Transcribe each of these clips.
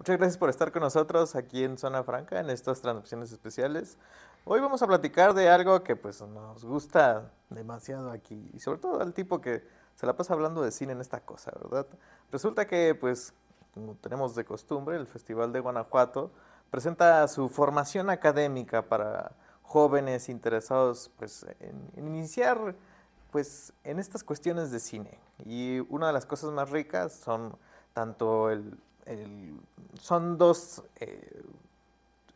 Muchas gracias por estar con nosotros aquí en Zona Franca en estas transmisiones especiales. Hoy vamos a platicar de algo que pues nos gusta demasiado aquí y sobre todo al tipo que se la pasa hablando de cine en esta cosa, ¿verdad? Resulta que pues como tenemos de costumbre, el Festival de Guanajuato presenta su formación académica para jóvenes interesados pues en, en iniciar pues en estas cuestiones de cine. Y una de las cosas más ricas son tanto el son dos eh,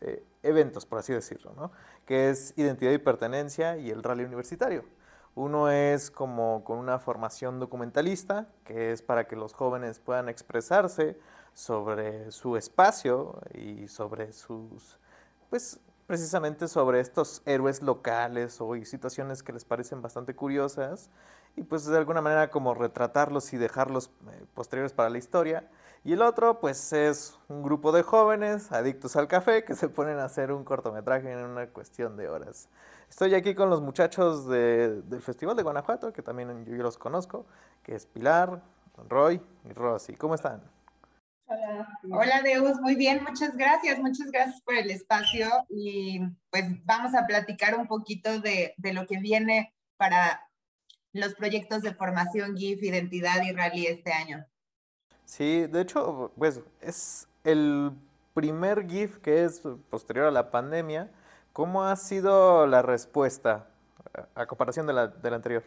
eh, eventos, por así decirlo, ¿no? que es identidad y pertenencia y el rally universitario. Uno es como con una formación documentalista, que es para que los jóvenes puedan expresarse sobre su espacio y sobre sus, pues precisamente sobre estos héroes locales o situaciones que les parecen bastante curiosas y pues de alguna manera como retratarlos y dejarlos eh, posteriores para la historia. Y el otro, pues es un grupo de jóvenes adictos al café que se ponen a hacer un cortometraje en una cuestión de horas. Estoy aquí con los muchachos del Festival de Guanajuato, que también yo, los conozco, que es Pilar, Roy y Rosy. ¿Cómo están? Hola. Hola Deus, muy bien, muchas gracias, muchas gracias por el espacio y pues vamos a platicar un poquito de, de lo que viene para los proyectos de formación GIF, identidad y rally este año. Sí, de hecho, pues es el primer GIF que es posterior a la pandemia. ¿Cómo ha sido la respuesta a comparación de la, anterior?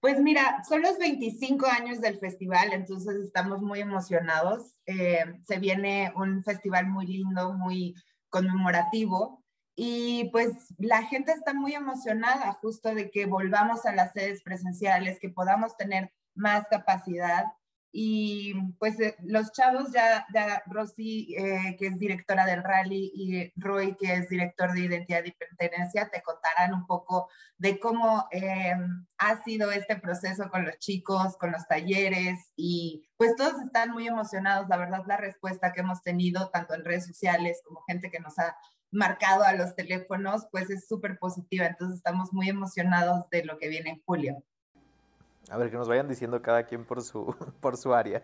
Pues mira, son los 25 años del festival, entonces estamos muy emocionados. Eh, se viene un festival muy lindo, muy conmemorativo y pues la gente está muy emocionada justo de que volvamos a las sedes presenciales, que podamos tener más capacidad y pues eh, los chavos ya, ya Rosy, eh, que es directora del rally, y Roy, que es director de identidad y pertenencia, te contarán un poco de cómo eh, ha sido este proceso con los chicos, con los talleres, y pues todos están muy emocionados. La verdad, la respuesta que hemos tenido, tanto en redes sociales como gente que nos ha marcado a los teléfonos, pues es súper positiva. Entonces estamos muy emocionados de lo que viene en julio. A ver, que nos vayan diciendo cada quien por su, por su área.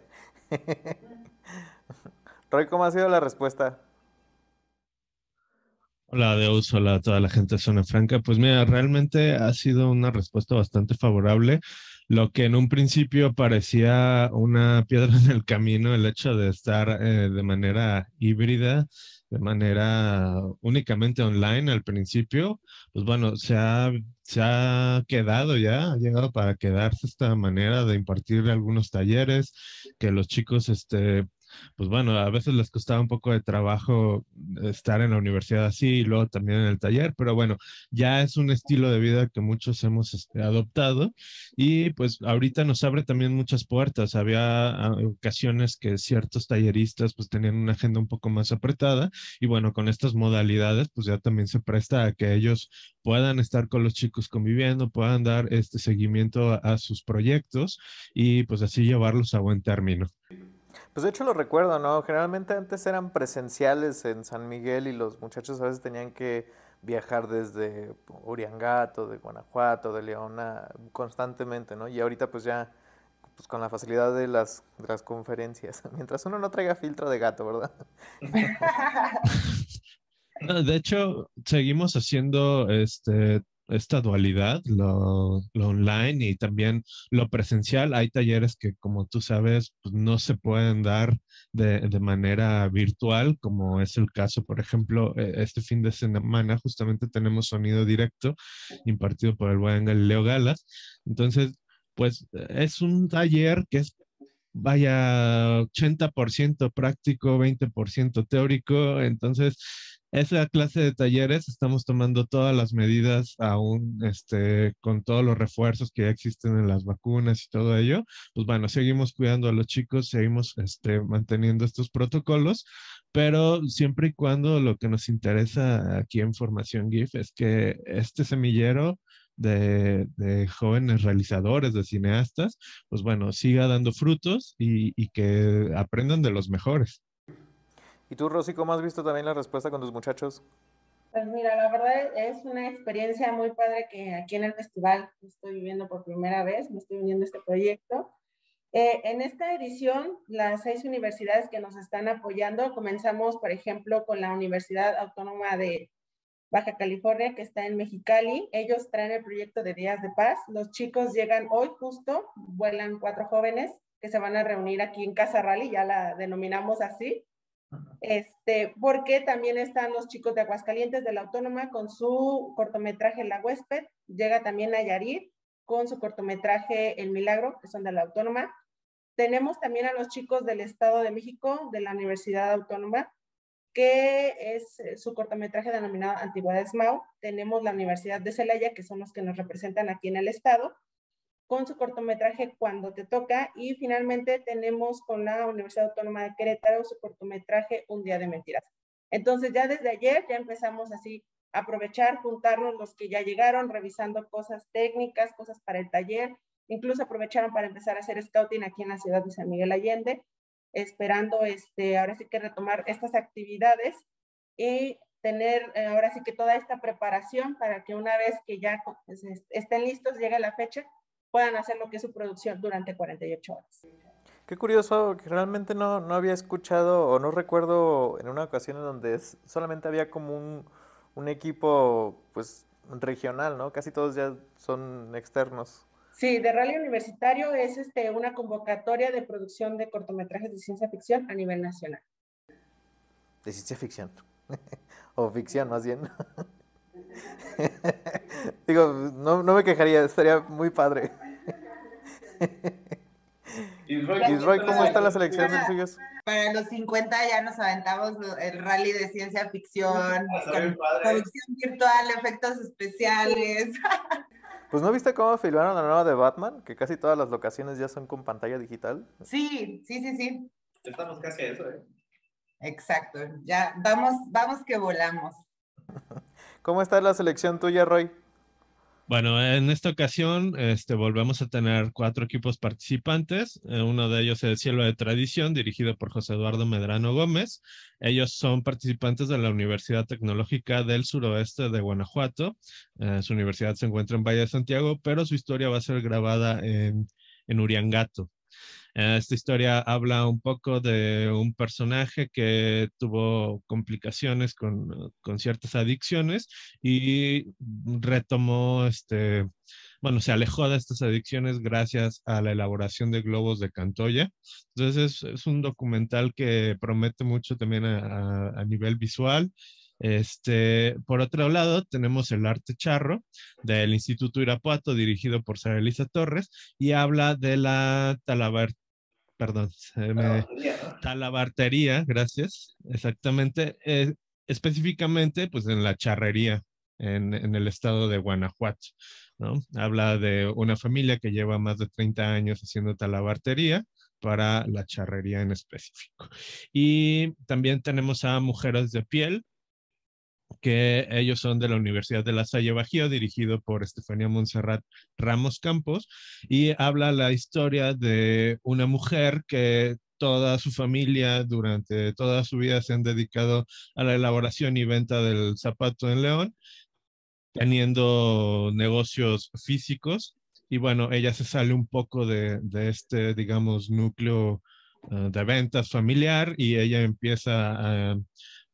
Roy, ¿cómo ha sido la respuesta? Hola Deus, hola a toda la gente de Zona Franca. Pues mira, realmente ha sido una respuesta bastante favorable. Lo que en un principio parecía una piedra en el camino, el hecho de estar eh, de manera híbrida, de manera únicamente online al principio, pues bueno, se ha, se ha quedado ya, ha llegado para quedarse esta manera de impartir algunos talleres, que los chicos este, pues bueno, a veces les costaba un poco de trabajo estar en la universidad así y luego también en el taller, pero bueno, ya es un estilo de vida que muchos hemos este, adoptado y pues ahorita nos abre también muchas puertas. Había ah, ocasiones que ciertos talleristas pues tenían una agenda un poco más apretada y bueno, con estas modalidades pues ya también se presta a que ellos puedan estar con los chicos conviviendo, puedan dar este seguimiento a sus proyectos y pues así llevarlos a buen término. Pues de hecho lo recuerdo, ¿no? Generalmente antes eran presenciales en San Miguel y los muchachos a veces tenían que viajar desde Uriangato, de Guanajuato, de Leona, constantemente, ¿no? Y ahorita pues ya pues con la facilidad de las, de las conferencias, mientras uno no traiga filtro de gato, ¿verdad? de hecho, seguimos haciendo este esta dualidad, lo, online y también lo presencial. Hay talleres que, como tú sabes, pues, no se pueden dar de, de, manera virtual, como es el caso, por ejemplo, e, este fin de semana justamente tenemos sonido directo impartido por el buen Galileo Galas. Entonces, pues es un taller que es vaya 80% práctico, 20% teórico, entonces esa clase de talleres estamos tomando todas las medidas aún este, con todos los refuerzos que ya existen en las vacunas y todo ello. Pues bueno, seguimos cuidando a los chicos, seguimos este, manteniendo estos protocolos, pero siempre y cuando lo que nos interesa aquí en Formación GIF es que este semillero de, jóvenes realizadores, de cineastas, pues bueno, siga dando frutos y que aprendan de los mejores. ¿Y tú, Rosy, cómo has visto también la respuesta con tus muchachos? Pues mira, la verdad es una experiencia muy padre que aquí en el festival estoy viviendo por primera vez, me estoy uniendo a este proyecto. Eh, en esta edición, las seis universidades que nos están apoyando, comenzamos, por ejemplo, con la Universidad Autónoma de Baja California, que está en Mexicali. Ellos traen el proyecto de Días de Paz. Los chicos llegan hoy justo, vuelan cuatro jóvenes que se van a reunir aquí en Casa Rally, ya la denominamos así. Este, porque también están los chicos de Aguascalientes de la Autónoma con su cortometraje La Huésped. Llega también Nayarit con su cortometraje El Milagro, que son de la Autónoma. Tenemos también a los chicos del Estado de México, de la Universidad Autónoma, que es eh, su cortometraje denominado Antigüedades Mau. Tenemos la Universidad de Celaya, que son los que nos representan aquí en el Estado, con su cortometraje Cuando te toca. Y finalmente tenemos con la Universidad Autónoma de Querétaro su cortometraje Un día de mentiras. Entonces ya desde ayer ya empezamos así a aprovechar, juntarnos los que ya llegaron, revisando cosas técnicas, cosas para el taller, Incluso aprovecharon para empezar a hacer scouting aquí en la ciudad de San Miguel Allende, esperando este, ahora sí que retomar estas actividades y tener eh, ahora sí que toda esta preparación para que una vez que ya pues, estén listos, llegue la fecha, puedan hacer lo que es su producción durante 48 horas. Qué curioso, que realmente no, no había escuchado o no recuerdo en una ocasión en donde solamente había como un, un equipo pues regional, ¿no? Casi todos ya son externos. Sí, de Rally Universitario es este, una convocatoria de producción de cortometrajes de ciencia ficción a nivel nacional. De ciencia ficción. o ficción, más bien. Digo, no, me quejaría, estaría muy padre. Isroy, ¿cómo está la selección de suyos? Para los 50 ya nos aventamos el rally de ciencia ficción, producción virtual, efectos especiales. Pues ¿no viste cómo filmaron la nueva de Batman? Que casi todas las locaciones ya son con pantalla digital. Sí, sí, sí, sí. Estamos casi a eso, ¿eh? Exacto. Ya, vamos, vamos que volamos. ¿Cómo está la selección tuya, Roy? Bueno, en esta ocasión este, volvemos a tener cuatro equipos participantes. Eh, uno de ellos es el Cielo de Tradición, dirigido por José Eduardo Medrano Gómez. Ellos son participantes de la Universidad Tecnológica del Suroeste de Guanajuato. Eh, su universidad se encuentra en Valle de Santiago, pero su historia va a ser grabada en, en Uriangato. Esta historia habla un poco de un personaje que tuvo complicaciones con, con ciertas adicciones y retomó este, bueno, se alejó de estas adicciones gracias a la elaboración de globos de Cantoya. Entonces es, es un documental que promete mucho también a, a, nivel visual. Este, por otro lado, tenemos el arte charro del Instituto Irapuato, dirigido por Sara Elisa Torres, y habla de la talabar perdón, talabartería, gracias, exactamente, eh, específicamente pues en la charrería en, en, el estado de Guanajuato, ¿no? Habla de una familia que lleva más de 30 años haciendo talabartería para la charrería en específico. Y también tenemos a Mujeres de Piel, que ellos son de la Universidad de La Salle Bajío, dirigido por Estefanía Montserrat Ramos Campos, y habla la historia de una mujer que toda su familia durante toda su vida se han dedicado a la elaboración y venta del zapato en León, teniendo negocios físicos. Y bueno, ella se sale un poco de, este, digamos, núcleo uh, de ventas familiar y ella empieza a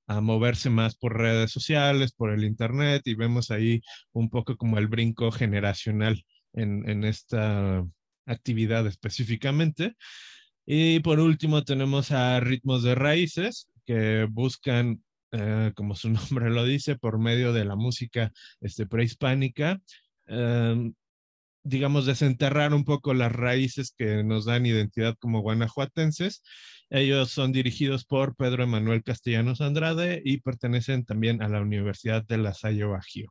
a moverse más por redes sociales, por el Internet, y vemos ahí un poco como el brinco generacional en, esta actividad específicamente. Y por último tenemos a Ritmos de Raíces, que buscan, eh, como su nombre lo dice, por medio de la música este, prehispánica, eh, digamos, desenterrar un poco las raíces que nos dan identidad como guanajuatenses. Ellos son dirigidos por Pedro Emanuel Castellanos Andrade y pertenecen también a la Universidad de La Salle Bajío.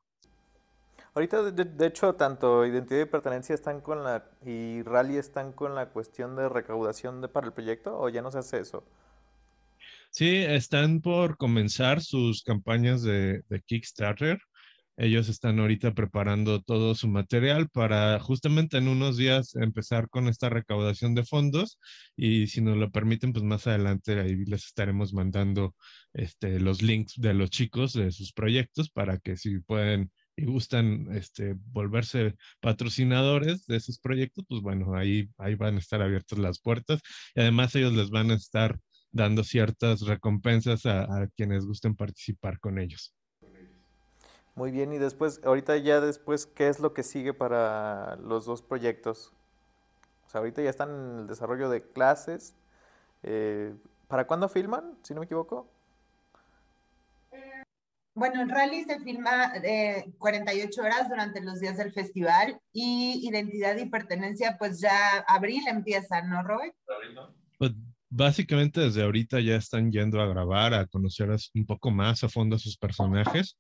Ahorita, de, de, hecho, tanto identidad y pertenencia están con la y rally están con la cuestión de recaudación de, para el proyecto o ya no se hace eso. Sí, están por comenzar sus campañas de, de Kickstarter. Ellos están ahorita preparando todo su material para justamente en unos días empezar con esta recaudación de fondos y si nos lo permiten, pues más adelante ahí les estaremos mandando este, los links de los chicos de sus proyectos para que si pueden y gustan este, volverse patrocinadores de esos proyectos, pues bueno, ahí, ahí van a estar abiertas las puertas y además ellos les van a estar dando ciertas recompensas a, quienes gusten participar con ellos. Muy bien, y después, ahorita ya después, ¿qué es lo que sigue para los dos proyectos? O sea, ahorita ya están en el desarrollo de clases. Eh, ¿Para cuándo filman, si no me equivoco? Bueno, en rally se filma eh, 48 horas durante los días del festival y identidad y pertenencia, pues ya abril empieza, ¿no, Roy? Pues básicamente desde ahorita ya están yendo a grabar, a conocer un poco más a fondo a sus personajes.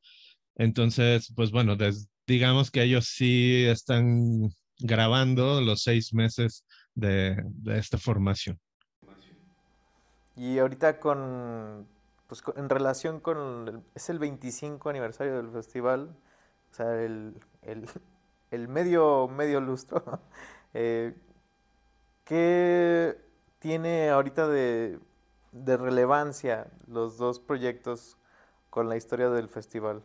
Entonces, pues bueno, digamos que ellos sí están grabando los seis meses de, esta formación. Y ahorita con, pues en relación con, es el 25 aniversario del festival, o sea, el, medio, medio lustro, eh, ¿qué tiene ahorita de relevancia los dos proyectos con la historia del festival?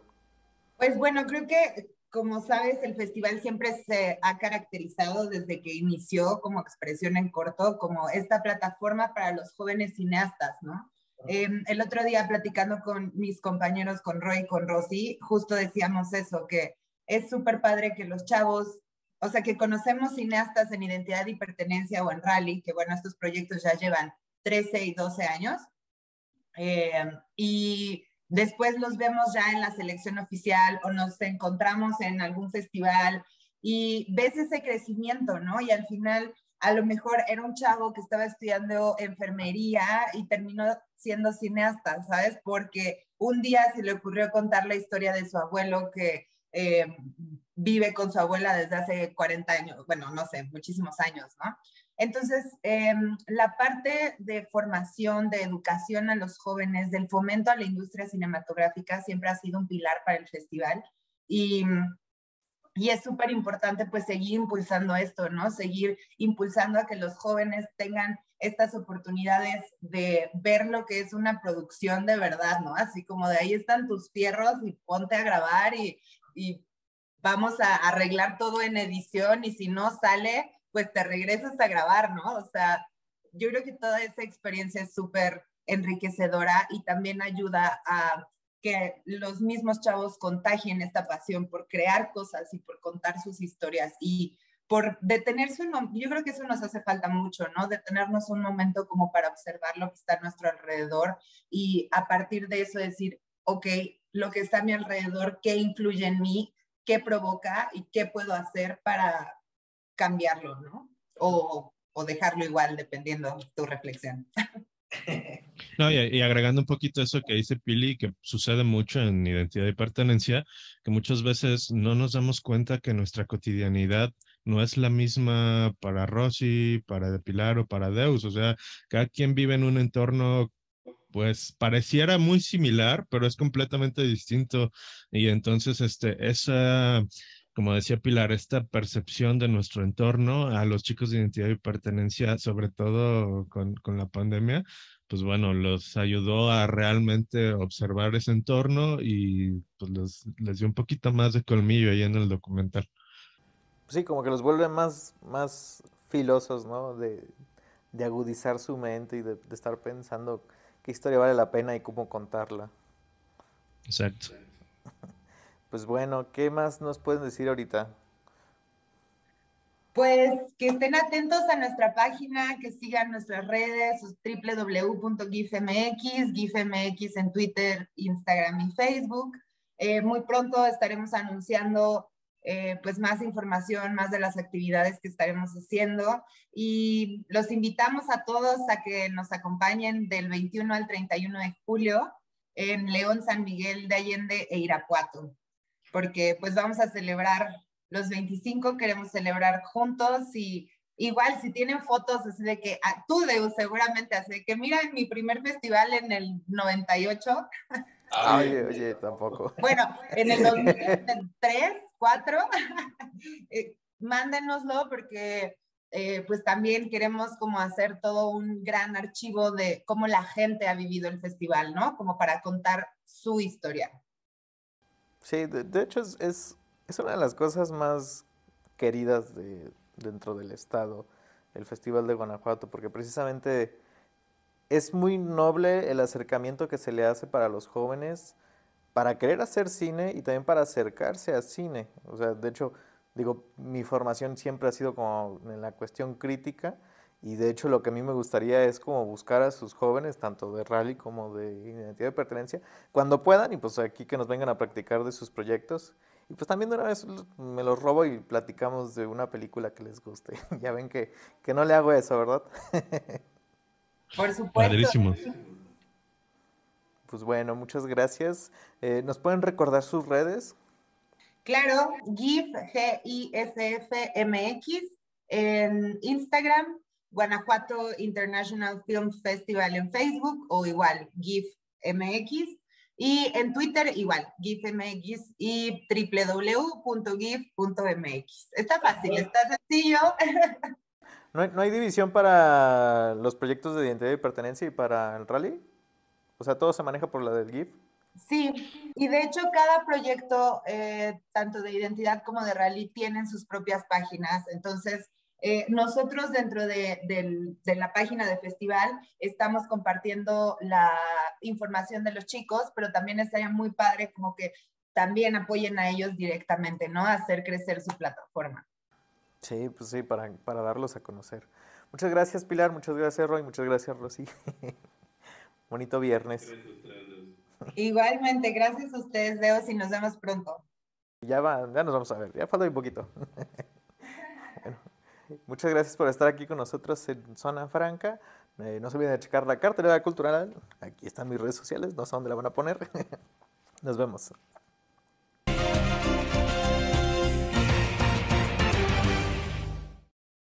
Pues bueno, creo que como sabes, el festival siempre se ha caracterizado desde que inició como expresión en corto, como esta plataforma para los jóvenes cineastas, ¿no? Em, el otro día platicando con mis compañeros, con Roy y con Rosy, justo decíamos eso, que es súper padre que los chavos, o sea, que conocemos cineastas en identidad y pertenencia o en rally, que bueno, estos proyectos ya llevan 13 y 12 años. Em, y después los vemos ya en la selección oficial o nos encontramos en algún festival y ves ese crecimiento, ¿no? Y al final a lo mejor era un chavo que estaba estudiando enfermería y terminó siendo cineasta, ¿sabes? Porque un día se le ocurrió contar la historia de su abuelo que eh, vive con su abuela desde hace 40 años, bueno, no sé, muchísimos años, ¿no? Entonces, em, la parte de formación, de educación a los jóvenes, del fomento a la industria cinematográfica siempre ha sido un pilar para el festival y, y es súper importante pues seguir impulsando esto, ¿no? Seguir impulsando a que los jóvenes tengan estas oportunidades de ver lo que es una producción de verdad, ¿no? Así como de ahí están tus fierros y ponte a grabar y, y vamos a arreglar todo en edición y si no sale, pues te regresas a grabar, ¿no? O sea, yo creo que toda esa experiencia es súper enriquecedora y también ayuda a que los mismos chavos contagien esta pasión por crear cosas y por contar sus historias y por detenerse un yo creo que eso nos hace falta mucho, ¿no? Detenernos un momento como para observar lo que está a nuestro alrededor y a partir de eso decir, ok, lo que está a mi alrededor, ¿qué influye en mí? ¿Qué provoca y qué puedo hacer para, cambiarlo, ¿no? O, o dejarlo igual, dependiendo tu reflexión. No, y, agregando un poquito eso que dice Pili, que sucede mucho en identidad y pertenencia, que muchas veces no nos damos cuenta que nuestra cotidianidad no es la misma para Rosy, para Pilar o para Deus. O sea, cada quien vive en un entorno, pues pareciera muy similar, pero es completamente distinto. Y entonces, este, esa como decía Pilar, esta percepción de nuestro entorno a los chicos de identidad y pertenencia, sobre todo con, con la pandemia, pues bueno, los ayudó a realmente observar ese entorno y pues les dio un poquito más de colmillo ahí en el documental. Sí, como que los vuelve más, más filosos, ¿no? De, de agudizar su mente y de, de estar pensando qué historia vale la pena y cómo contarla. Exacto. Pues bueno, ¿qué más nos pueden decir ahorita? Pues que estén atentos a nuestra página, que sigan nuestras redes, www.gifmx, gifmx en Twitter, Instagram y Facebook. Eh, muy pronto estaremos anunciando eh, pues más información, más de las actividades que estaremos haciendo y los invitamos a todos a que nos acompañen del 21 al 31 de julio en León, San Miguel de Allende e Irapuato porque pues vamos a celebrar los 25, queremos celebrar juntos y igual si tienen fotos así de que ah, tú Deus seguramente así que mira mi primer festival en el 98. Oye, oye, tampoco. Bueno, en el 2003, 4, eh, mándenoslo porque eh, pues también queremos como hacer todo un gran archivo de cómo la gente ha vivido el festival, ¿no? Como para contar su historia. Sí, de, hecho es, Es una de las cosas más queridas de, dentro del estado, el Festival de Guanajuato, porque precisamente es muy noble el acercamiento que se le hace para los jóvenes para querer hacer cine y también para acercarse a cine. O sea, de hecho, digo, mi formación siempre ha sido como en la cuestión crítica y de hecho lo que a mí me gustaría es como buscar a sus jóvenes, tanto de rally como de identidad de pertenencia, cuando puedan y pues aquí que nos vengan a practicar de sus proyectos. Y pues también de una vez me los robo y platicamos de una película que les guste. ya ven que, que no le hago eso, ¿verdad? Por supuesto. Padrísimo. Pues bueno, muchas gracias. Eh, ¿Nos pueden recordar sus redes? Claro, GIF, G-I-F-F-M-X, en Instagram, Guanajuato International Film Festival en Facebook o igual GIF MX. Y en Twitter igual, GIFMX y www.gif.mx. Está fácil, está sencillo. ¿No hay, ¿No hay división para los proyectos de identidad y pertenencia y para el rally? O sea, todo se maneja por la del GIF. Sí, y de hecho cada proyecto, eh, tanto de identidad como de rally, tienen sus propias páginas. Entonces, eh, nosotros dentro de, del- de la página de festival estamos compartiendo la información de los chicos, pero también estaría muy padre como que también apoyen a ellos directamente, ¿no? A hacer crecer su plataforma. Sí, pues sí, para, para darlos a conocer. Muchas gracias, Pilar. Muchas gracias, Roy. Muchas gracias, Rosy. Bonito viernes. Igualmente, gracias a ustedes, Deos, y nos vemos pronto. Ya, va, ya nos vamos a ver. Ya falta un poquito. Muchas gracias por estar aquí con nosotros en Zona Franca. Eh, no se olviden de checar la cartelera cultural. Aquí están mis redes sociales. No sé dónde la van a poner. Nos vemos.